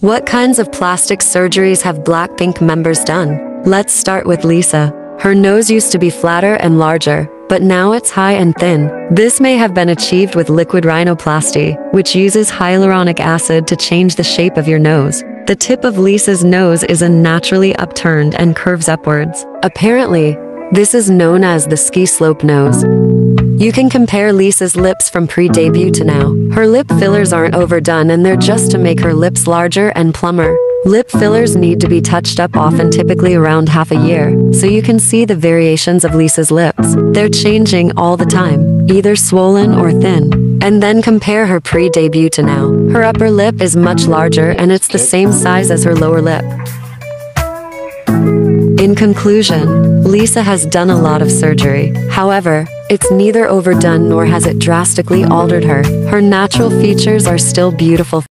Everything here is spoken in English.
What kinds of plastic surgeries have Blackpink members done? Let's start with Lisa. Her nose used to be flatter and larger, but now it's high and thin. This may have been achieved with liquid rhinoplasty, which uses hyaluronic acid to change the shape of your nose. The tip of Lisa's nose is unnaturally upturned and curves upwards. Apparently, this is known as the ski slope nose. You can compare Lisa's lips from pre-debut to now. Her lip fillers aren't overdone and they're just to make her lips larger and plumber. Lip fillers need to be touched up often typically around half a year, so you can see the variations of Lisa's lips. They're changing all the time, either swollen or thin. And then compare her pre-debut to now. Her upper lip is much larger and it's the same size as her lower lip. In conclusion, Lisa has done a lot of surgery. However, it's neither overdone nor has it drastically altered her. Her natural features are still beautiful.